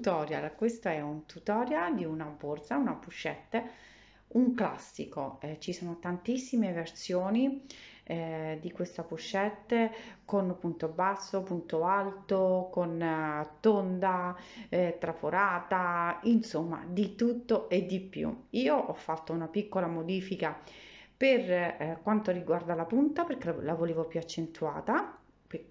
tutorial. Questo è un tutorial di una borsa, una pochette, un classico. Eh, ci sono tantissime versioni eh, di questa pochette con punto basso, punto alto, con eh, tonda, eh, traforata, insomma di tutto e di più. Io ho fatto una piccola modifica per eh, quanto riguarda la punta perché la volevo più accentuata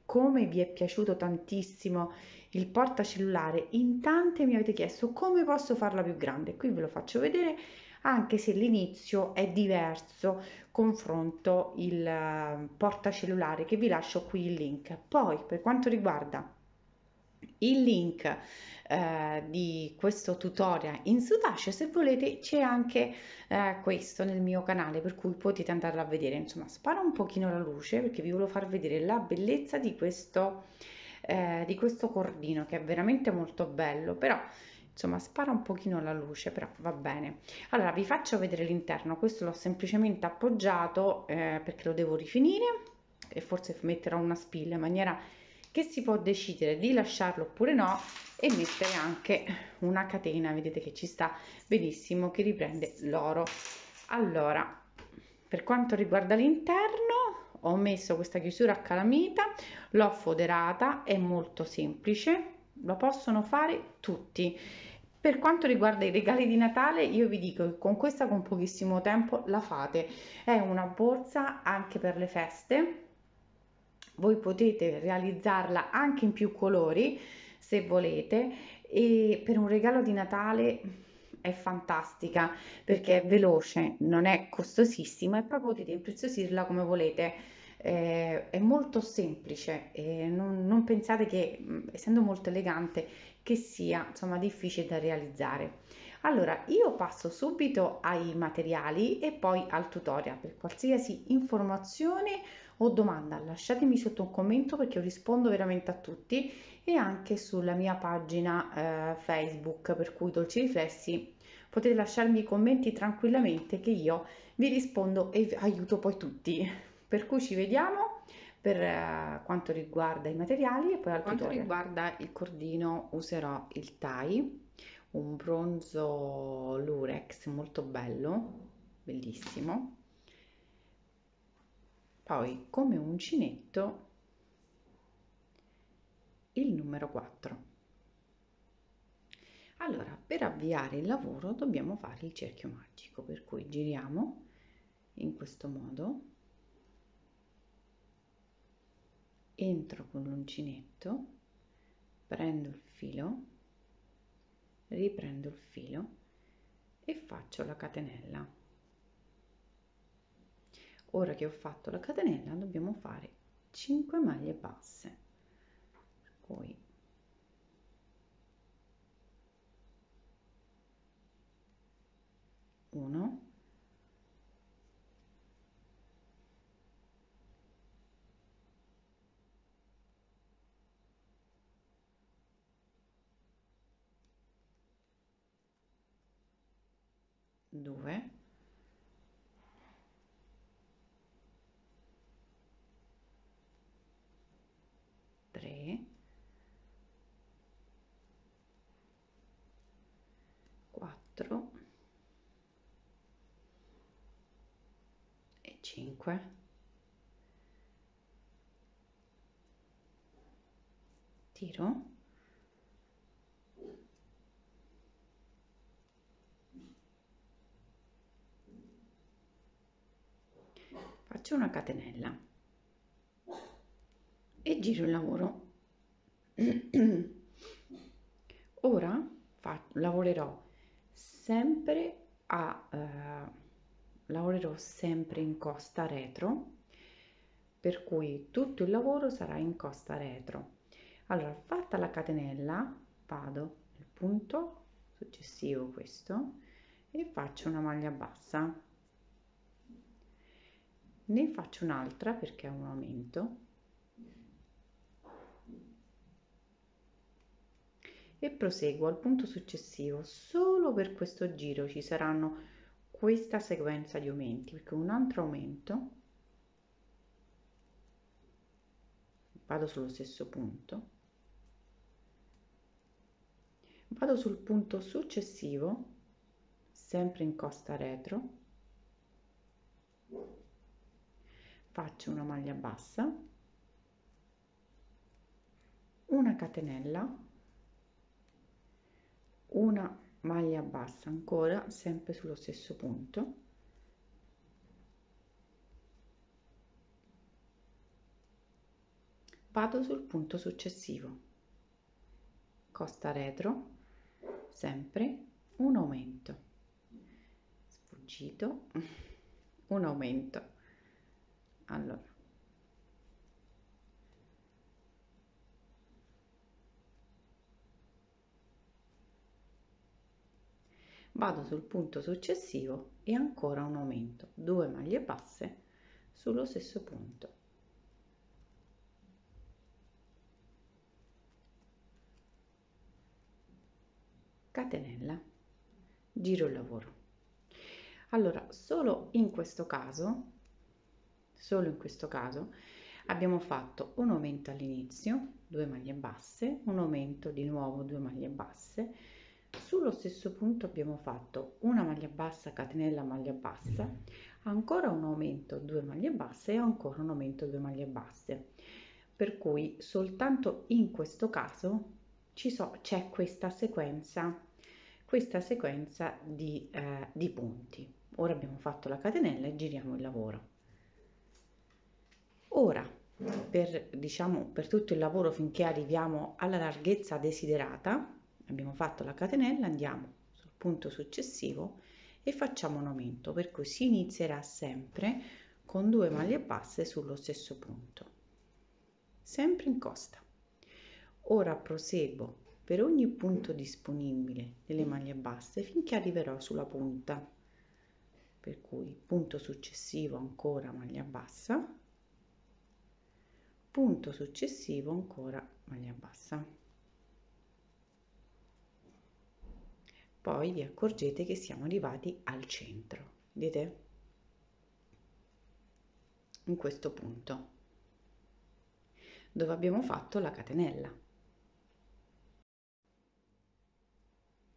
come vi è piaciuto tantissimo il portacellulare in tante mi avete chiesto come posso farla più grande. Qui ve lo faccio vedere anche se l'inizio è diverso confronto il eh, portacellulare che vi lascio qui il link. Poi per quanto riguarda il link eh, di questo tutorial in Sudash se volete c'è anche eh, questo nel mio canale per cui potete andarlo a vedere. Insomma spara un pochino la luce perché vi volevo far vedere la bellezza di questo eh, di questo cordino che è veramente molto bello però insomma spara un pochino la luce però va bene. Allora vi faccio vedere l'interno questo l'ho semplicemente appoggiato eh, perché lo devo rifinire e forse metterò una spilla in maniera che si può decidere di lasciarlo oppure no e mettere anche una catena vedete che ci sta benissimo che riprende l'oro. Allora per quanto riguarda l'interno ho messo questa chiusura a calamita l'ho foderata è molto semplice lo possono fare tutti per quanto riguarda i regali di Natale, io vi dico che con questa con pochissimo tempo la fate. È una borsa anche per le feste. Voi potete realizzarla anche in più colori se volete e per un regalo di Natale è fantastica perché è veloce, non è costosissima e poi potete impreziosirla come volete. Eh, è molto semplice e non, non pensate che essendo molto elegante che sia insomma difficile da realizzare. Allora, io passo subito ai materiali e poi al tutorial. Per qualsiasi informazione o domanda lasciatemi sotto un commento perché io rispondo veramente a tutti e anche sulla mia pagina eh, Facebook per cui Dolci Riflessi potete lasciarmi i commenti tranquillamente che io vi rispondo e aiuto poi tutti. Per cui ci vediamo per uh, quanto riguarda i materiali e poi al quanto tutorial. riguarda il cordino userò il TAI un bronzo lurex molto bello bellissimo poi come uncinetto il numero 4 allora per avviare il lavoro dobbiamo fare il cerchio magico per cui giriamo in questo modo. Entro con l'uncinetto prendo il filo riprendo il filo e faccio la catenella. Ora che ho fatto la catenella dobbiamo fare 5 maglie basse. Per cui uno. Due. Tre. Quattro e cinque. Tiro. Faccio una catenella. E giro il lavoro. Ora fa, lavorerò sempre a eh, lavorerò sempre in costa retro per cui tutto il lavoro sarà in costa retro. Allora fatta la catenella vado nel punto successivo questo e faccio una maglia bassa. Ne faccio un'altra perché è un aumento. E proseguo al punto successivo. Solo per questo giro ci saranno questa sequenza di aumenti perché un altro aumento vado sullo stesso punto vado sul punto successivo sempre in costa retro faccio una maglia bassa una catenella una maglia bassa ancora sempre sullo stesso punto. Vado sul punto successivo. Costa retro sempre un aumento. Sfuggito un aumento. Allora vado sul punto successivo e ancora un aumento. 2 maglie basse sullo stesso punto. Catenella. Giro il lavoro. Allora solo in questo caso solo in questo caso abbiamo fatto un aumento all'inizio 2 maglie basse un aumento di nuovo 2 maglie basse sullo stesso punto abbiamo fatto una maglia bassa catenella maglia bassa ancora un aumento 2 maglie basse e ancora un aumento 2 maglie basse. Per cui soltanto in questo caso ci so, c'è questa sequenza questa sequenza di, eh, di punti. Ora abbiamo fatto la catenella e giriamo il lavoro. Ora per diciamo per tutto il lavoro finché arriviamo alla larghezza desiderata abbiamo fatto la catenella andiamo sul punto successivo e facciamo un aumento per cui si inizierà sempre con due maglie basse sullo stesso punto. Sempre in costa. Ora proseguo. Per ogni punto disponibile delle maglie basse finché arriverò sulla punta. Per cui punto successivo ancora maglia bassa. Punto successivo ancora maglia bassa poi vi accorgete che siamo arrivati al centro. Vedete? In questo punto. Dove abbiamo fatto la catenella.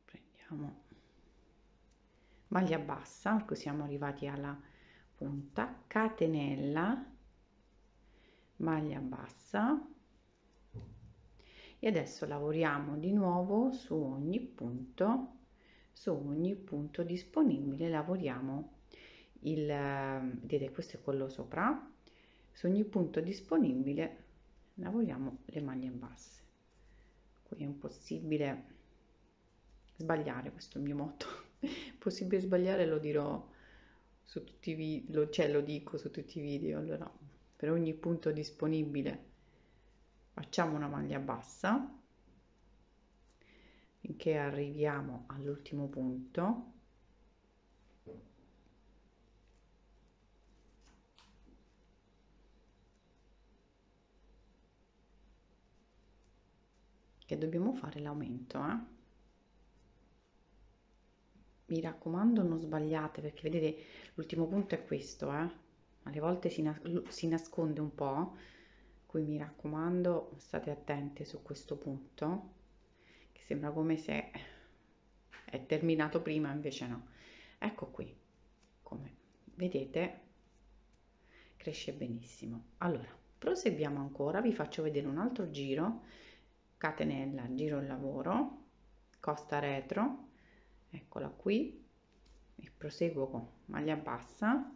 Prendiamo. Maglia bassa per cui siamo arrivati alla punta. Catenella. Maglia bassa. E adesso lavoriamo di nuovo su ogni punto su ogni punto disponibile lavoriamo il vedete questo è quello sopra su ogni punto disponibile lavoriamo le maglie basse. Qui è impossibile sbagliare questo è il mio motto possibile sbagliare lo dirò su tutti i video cioè lo dico su tutti i video allora per ogni punto disponibile facciamo una maglia bassa finché arriviamo all'ultimo punto che dobbiamo fare l'aumento eh? mi raccomando non sbagliate perché vedete l'ultimo punto è questo eh? alle volte si, nas si nasconde un po' qui mi raccomando state attente su questo punto sembra come se è terminato prima invece no. Ecco qui come vedete cresce benissimo. Allora proseguiamo ancora vi faccio vedere un altro giro catenella giro il lavoro costa retro eccola qui e proseguo con maglia bassa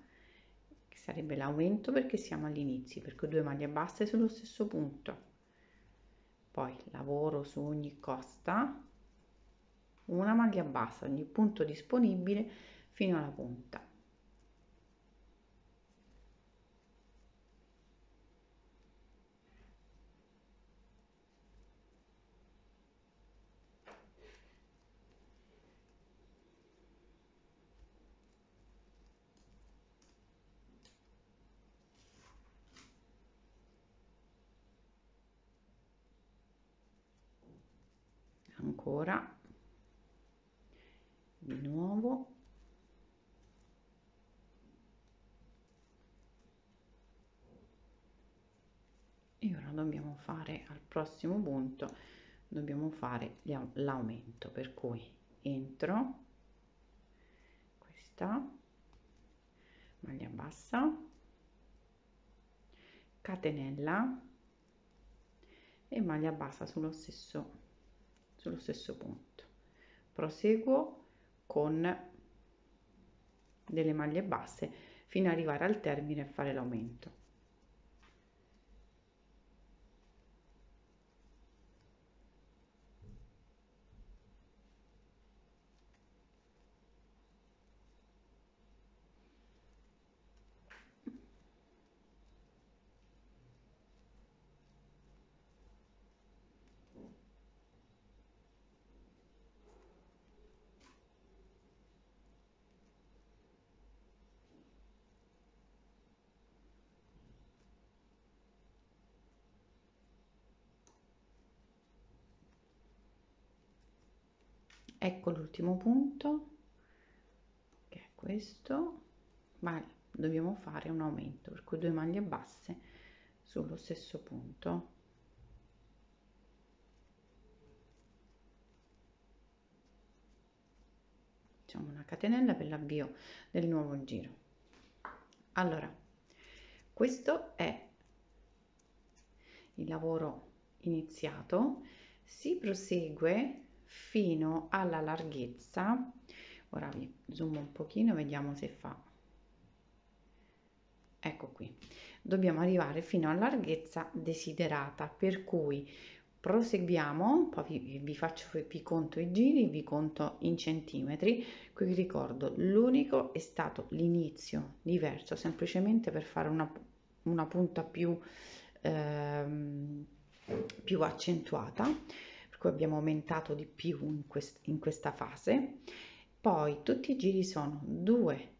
che sarebbe l'aumento perché siamo all'inizio perché due maglie basse sullo stesso punto poi lavoro su ogni costa una maglia bassa ogni punto disponibile fino alla punta ancora di nuovo e ora dobbiamo fare al prossimo punto dobbiamo fare l'aumento. Per cui entro questa maglia bassa catenella e maglia bassa sullo stesso sullo stesso punto. Proseguo con delle maglie basse fino ad arrivare al termine e fare l'aumento ecco l'ultimo punto che è questo. Ma dobbiamo fare un aumento per cui due maglie basse sullo stesso punto. Facciamo una catenella per l'avvio del nuovo giro. Allora questo è il lavoro iniziato. Si prosegue fino alla larghezza. Ora vi zoom un pochino vediamo se fa. Ecco qui. Dobbiamo arrivare fino alla larghezza desiderata per cui proseguiamo poi vi, vi faccio vi conto i giri vi conto in centimetri. Qui ricordo l'unico è stato l'inizio diverso semplicemente per fare una, una punta più ehm, più accentuata per cui abbiamo aumentato di più in, quest in questa fase. Poi tutti i giri sono due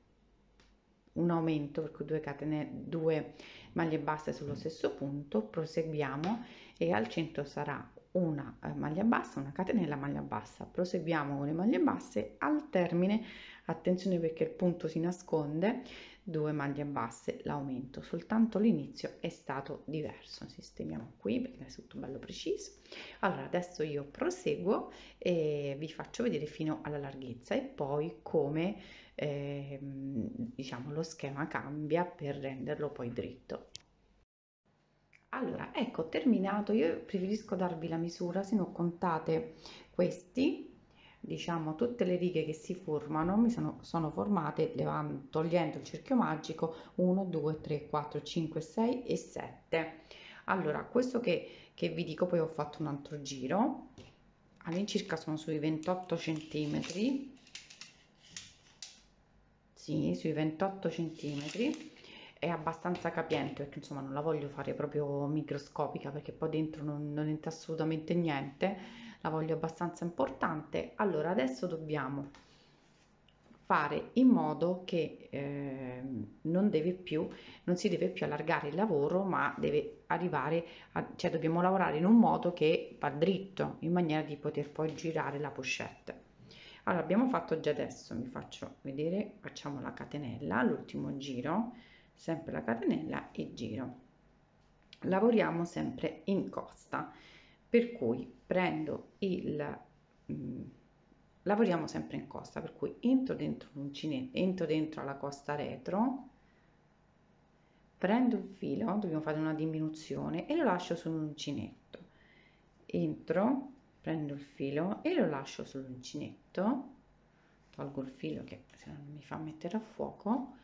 un aumento per cui due catene due maglie basse sullo stesso punto proseguiamo e al centro sarà una eh, maglia bassa una catenella maglia bassa. Proseguiamo con le maglie basse al termine. Attenzione perché il punto si nasconde 2 maglie basse l'aumento. Soltanto l'inizio è stato diverso. Sistemiamo qui perché è tutto bello preciso. Allora adesso io proseguo e vi faccio vedere fino alla larghezza e poi come eh, diciamo lo schema cambia per renderlo poi dritto. Allora ecco terminato. Io preferisco darvi la misura. Se non contate questi diciamo tutte le righe che si formano mi sono, sono formate togliendo il cerchio magico 1 2 3 4 5 6 e 7 allora questo che, che vi dico poi ho fatto un altro giro. All'incirca sono sui 28 centimetri. Sì sui 28 centimetri. È abbastanza capiente perché insomma non la voglio fare proprio microscopica perché poi dentro non, non entra assolutamente niente la voglio abbastanza importante. Allora adesso dobbiamo fare in modo che eh, non deve più non si deve più allargare il lavoro ma deve arrivare a, cioè dobbiamo lavorare in un modo che va dritto in maniera di poter poi girare la pochette. Allora abbiamo fatto già adesso mi faccio vedere facciamo la catenella l'ultimo giro sempre la catenella e giro. Lavoriamo sempre in costa per cui prendo il mm, lavoriamo sempre in costa per cui entro dentro l'uncinetto entro dentro la costa retro prendo il filo dobbiamo fare una diminuzione e lo lascio sull'uncinetto entro prendo il filo e lo lascio sull'uncinetto tolgo il filo che se non mi fa mettere a fuoco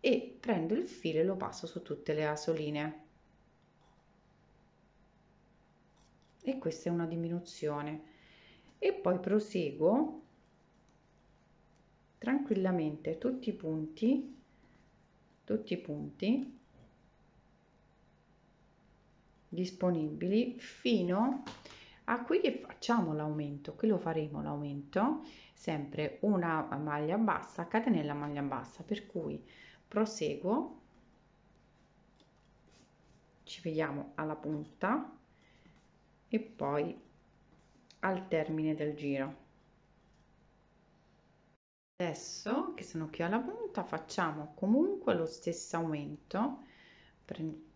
e prendo il filo e lo passo su tutte le asoline e questa è una diminuzione. E poi proseguo tranquillamente tutti i punti tutti i punti disponibili fino a qui che facciamo l'aumento qui lo faremo l'aumento sempre una maglia bassa catenella maglia bassa per cui proseguo ci vediamo alla punta e poi al termine del giro. Adesso che sono qui alla punta facciamo comunque lo stesso aumento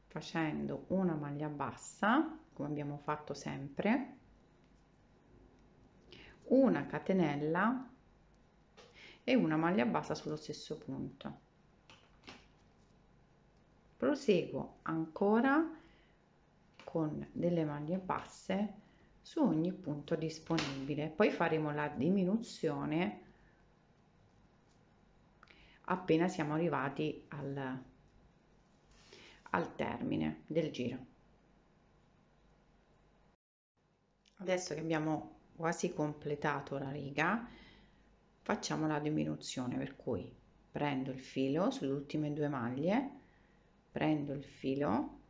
facendo una maglia bassa come abbiamo fatto sempre una catenella e una maglia bassa sullo stesso punto. Proseguo ancora con delle maglie basse su ogni punto disponibile. Poi faremo la diminuzione appena siamo arrivati al, al termine del giro. Adesso che abbiamo quasi completato la riga facciamo la diminuzione per cui prendo il filo sulle ultime due maglie prendo il filo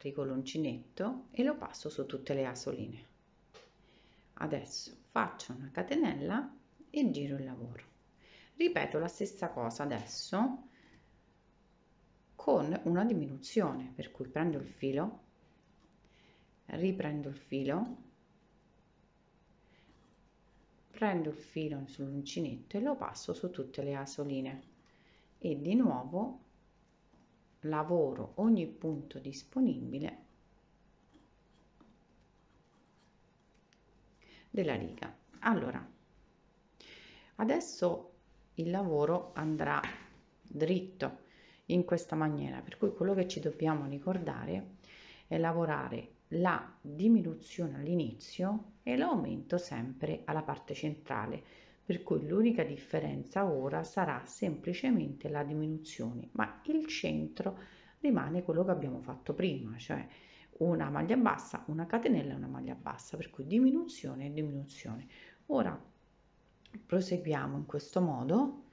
carico l'uncinetto e lo passo su tutte le asoline. Adesso faccio una catenella e giro il lavoro. Ripeto la stessa cosa adesso con una diminuzione per cui prendo il filo riprendo il filo prendo il filo sull'uncinetto e lo passo su tutte le asoline. E di nuovo lavoro ogni punto disponibile della riga. Allora adesso il lavoro andrà dritto in questa maniera per cui quello che ci dobbiamo ricordare è lavorare la diminuzione all'inizio e l'aumento sempre alla parte centrale per cui l'unica differenza ora sarà semplicemente la diminuzione, ma il centro rimane quello che abbiamo fatto prima, cioè una maglia bassa, una catenella e una maglia bassa, per cui diminuzione e diminuzione. Ora proseguiamo in questo modo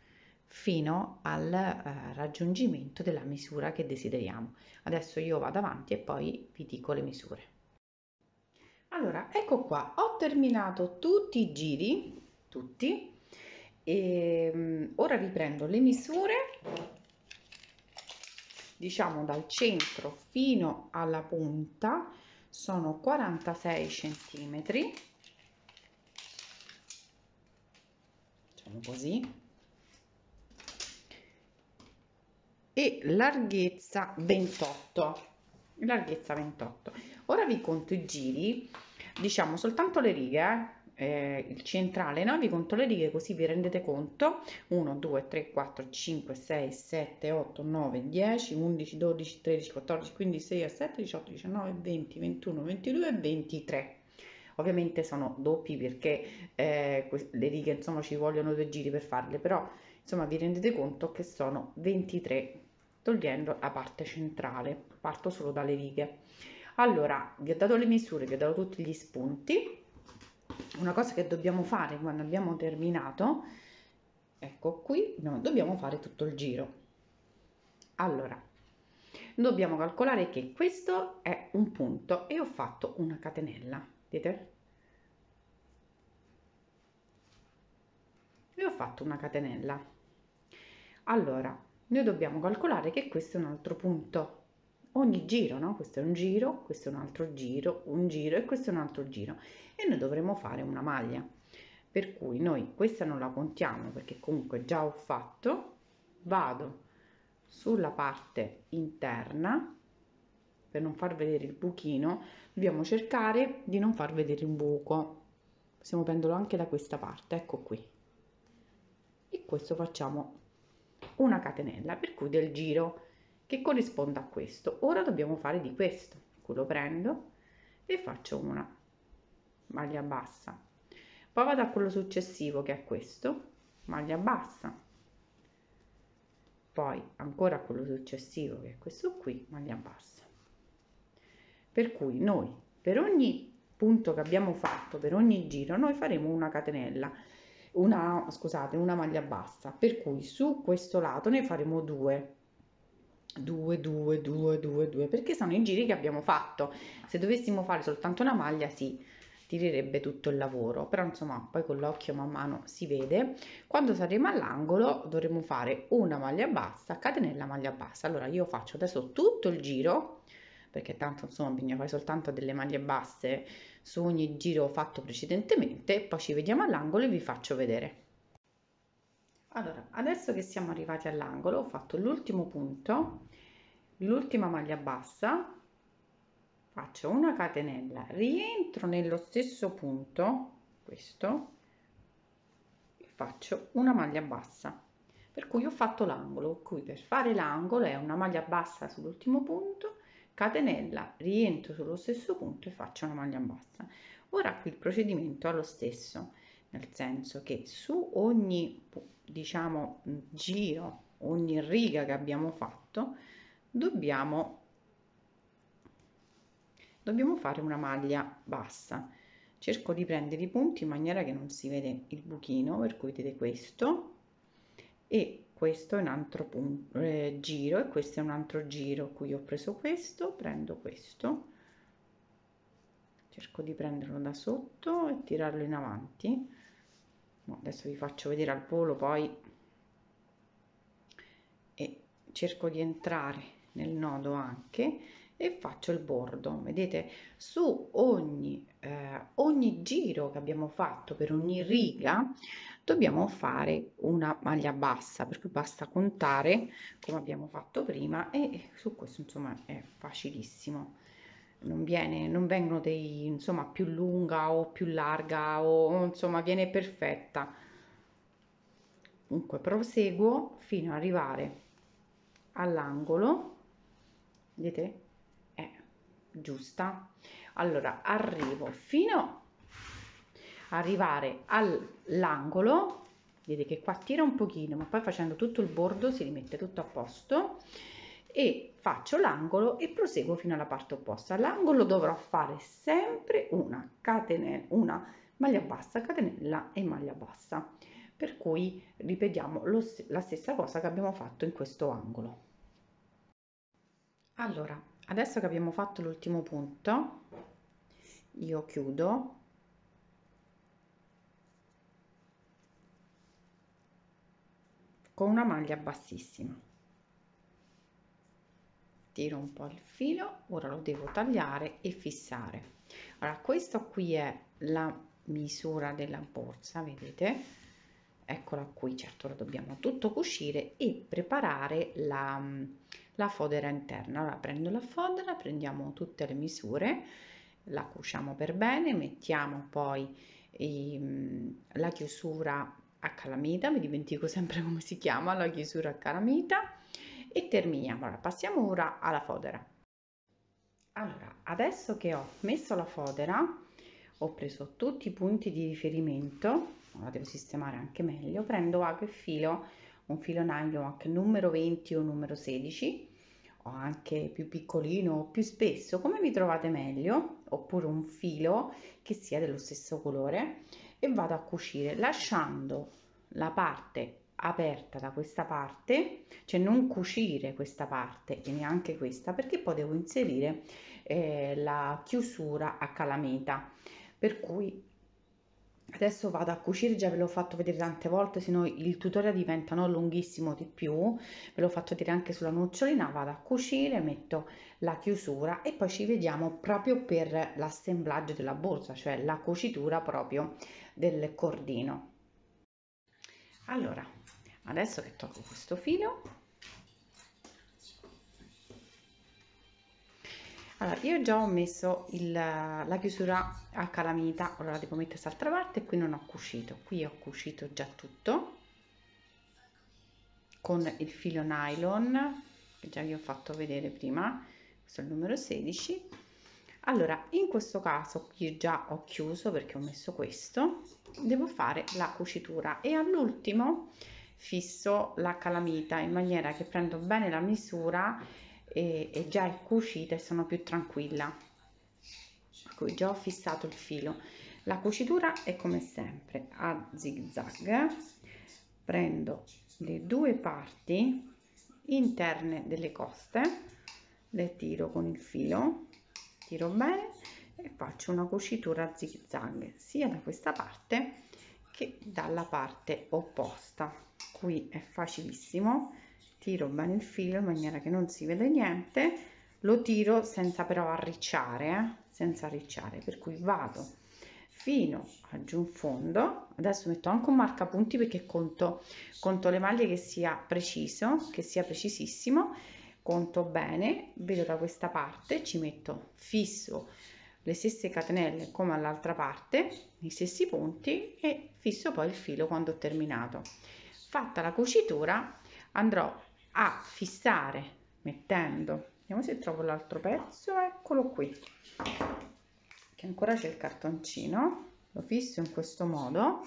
fino al eh, raggiungimento della misura che desideriamo. Adesso io vado avanti e poi vi dico le misure. Allora, ecco qua, ho terminato tutti i giri tutti. E um, ora riprendo le misure diciamo dal centro fino alla punta sono 46 centimetri. Facciamo così. E larghezza 28 larghezza 28 ora vi conto i giri diciamo soltanto le righe eh? il centrale, no? vi conto le righe così vi rendete conto, 1, 2, 3, 4, 5, 6, 7, 8, 9, 10, 11, 12, 13, 14, 15, 16, 17, 18, 19, 20, 21, 22 e 23 ovviamente sono doppi perché eh, le righe insomma ci vogliono due giri per farle però insomma vi rendete conto che sono 23 togliendo la parte centrale parto solo dalle righe allora vi ho dato le misure vi ho dato tutti gli spunti una cosa che dobbiamo fare quando abbiamo terminato ecco qui dobbiamo fare tutto il giro. Allora dobbiamo calcolare che questo è un punto e ho fatto una catenella vedete? E ho fatto una catenella. Allora noi dobbiamo calcolare che questo è un altro punto ogni giro no? Questo è un giro questo è un altro giro un giro e questo è un altro giro. E noi dovremo fare una maglia. Per cui noi questa non la contiamo perché comunque già ho fatto. Vado sulla parte interna per non far vedere il buchino. Dobbiamo cercare di non far vedere il buco. Possiamo prenderlo anche da questa parte ecco qui. E questo facciamo una catenella per cui del giro che corrisponde a questo. Ora dobbiamo fare di questo. Lo prendo e faccio una maglia bassa. Poi vado a quello successivo che è questo maglia bassa. Poi ancora quello successivo che è questo qui maglia bassa. Per cui noi per ogni punto che abbiamo fatto per ogni giro noi faremo una catenella una scusate una maglia bassa. Per cui su questo lato ne faremo due 2 2 2 2 2 perché sono i giri che abbiamo fatto. Se dovessimo fare soltanto una maglia sì tirerebbe tutto il lavoro. Però insomma poi con l'occhio man mano si vede. Quando saremo all'angolo dovremo fare una maglia bassa catenella maglia bassa. Allora io faccio adesso tutto il giro perché tanto insomma bisogna fare soltanto delle maglie basse su ogni giro fatto precedentemente. Poi ci vediamo all'angolo e vi faccio vedere allora adesso che siamo arrivati all'angolo ho fatto l'ultimo punto l'ultima maglia bassa faccio una catenella rientro nello stesso punto questo faccio una maglia bassa. Per cui ho fatto l'angolo qui per fare l'angolo è una maglia bassa sull'ultimo punto catenella rientro sullo stesso punto e faccio una maglia bassa. Ora qui il procedimento è lo stesso nel senso che su ogni diciamo giro ogni riga che abbiamo fatto dobbiamo dobbiamo fare una maglia bassa. Cerco di prendere i punti in maniera che non si vede il buchino per cui vedete questo e questo è un altro punto, eh, giro e questo è un altro giro. Qui ho preso questo prendo questo. Cerco di prenderlo da sotto e tirarlo in avanti adesso vi faccio vedere al volo poi. E cerco di entrare nel nodo anche e faccio il bordo. Vedete su ogni eh, ogni giro che abbiamo fatto per ogni riga dobbiamo fare una maglia bassa per cui basta contare come abbiamo fatto prima e su questo insomma è facilissimo non viene non vengono dei insomma più lunga o più larga o insomma viene perfetta. Comunque proseguo fino ad arrivare all'angolo. Vedete? È giusta. Allora arrivo fino a arrivare all'angolo. Vedete che qua tira un pochino ma poi facendo tutto il bordo si rimette tutto a posto. E faccio l'angolo e proseguo fino alla parte opposta. All'angolo dovrò fare sempre una catenella una maglia bassa catenella e maglia bassa. Per cui ripetiamo lo, la stessa cosa che abbiamo fatto in questo angolo. Allora adesso che abbiamo fatto l'ultimo punto io chiudo. Con una maglia bassissima tiro un po' il filo ora lo devo tagliare e fissare. Allora questo qui è la misura della borsa vedete? Eccola qui certo lo dobbiamo tutto cucire e preparare la, la fodera interna. Allora prendo la fodera prendiamo tutte le misure la cuciamo per bene mettiamo poi i, la chiusura a calamita mi dimentico sempre come si chiama la chiusura a calamita e terminiamo allora passiamo ora alla fodera. Allora adesso che ho messo la fodera ho preso tutti i punti di riferimento la devo sistemare anche meglio prendo ago e filo un filo nylon anche numero 20 o numero 16 o anche più piccolino o più spesso come vi trovate meglio oppure un filo che sia dello stesso colore e vado a cucire lasciando la parte aperta da questa parte cioè non cucire questa parte e neanche questa perché poi devo inserire eh, la chiusura a calamita. Per cui adesso vado a cucire già ve l'ho fatto vedere tante volte se no il tutorial diventa no, lunghissimo di più. Ve l'ho fatto vedere anche sulla nocciolina vado a cucire metto la chiusura e poi ci vediamo proprio per l'assemblaggio della borsa cioè la cucitura proprio del cordino allora adesso che tolgo questo filo. Allora io già ho messo il, la chiusura a calamita ora la devo mettere quest'altra parte qui non ho cucito. Qui ho cucito già tutto con il filo nylon che già vi ho fatto vedere prima questo è il numero 16 allora in questo caso io già ho chiuso perché ho messo questo devo fare la cucitura e all'ultimo fisso la calamita in maniera che prendo bene la misura e, e già è cucita e sono più tranquilla. Cui già ho fissato il filo. La cucitura è come sempre a zig zag prendo le due parti interne delle coste le tiro con il filo tiro bene e faccio una cucitura a zig zag sia da questa parte che dalla parte opposta qui è facilissimo tiro bene il filo in maniera che non si vede niente lo tiro senza però arricciare eh? senza arricciare per cui vado fino a giù in fondo adesso metto anche un marcapunti perché conto conto le maglie che sia preciso che sia precisissimo conto bene vedo da questa parte ci metto fisso le stesse catenelle come all'altra parte i stessi punti e fisso poi il filo quando ho terminato. Fatta la cucitura andrò a fissare mettendo vediamo se trovo l'altro pezzo eccolo qui che ancora c'è il cartoncino lo fisso in questo modo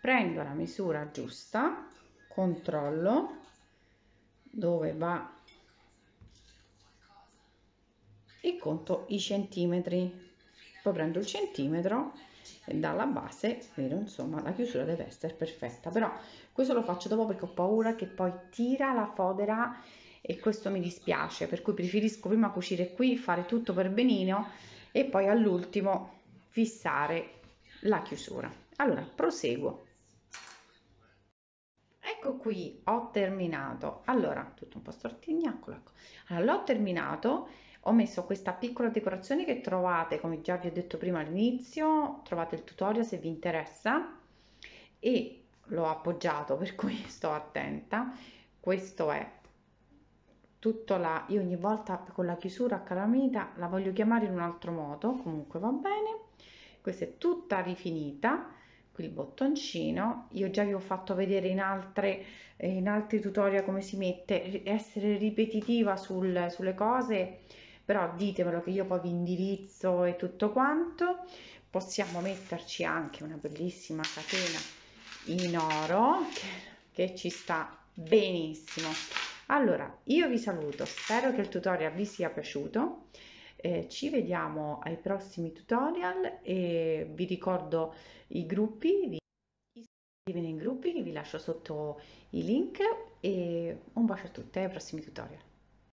prendo la misura giusta controllo dove va e conto i centimetri. Poi prendo il centimetro dalla base vedo insomma la chiusura deve essere perfetta. Però questo lo faccio dopo perché ho paura che poi tira la fodera e questo mi dispiace per cui preferisco prima cucire qui fare tutto per benino e poi all'ultimo fissare la chiusura. Allora proseguo. Ecco qui ho terminato. Allora tutto un po' stortignacolo ecco. allora l'ho terminato ho messo questa piccola decorazione che trovate come già vi ho detto prima all'inizio trovate il tutorial se vi interessa e l'ho appoggiato per cui sto attenta. Questo è tutto la io ogni volta con la chiusura a calamita la voglio chiamare in un altro modo comunque va bene. Questa è tutta rifinita qui il bottoncino. Io già vi ho fatto vedere in altre in altri tutorial come si mette essere ripetitiva sul, sulle cose però ditemelo che io poi vi indirizzo e tutto quanto. Possiamo metterci anche una bellissima catena in oro che, che ci sta benissimo. Allora io vi saluto spero che il tutorial vi sia piaciuto. Eh, ci vediamo ai prossimi tutorial e vi ricordo i gruppi vi iscrivetevi nei gruppi vi lascio sotto i link e un bacio a tutte ai prossimi tutorial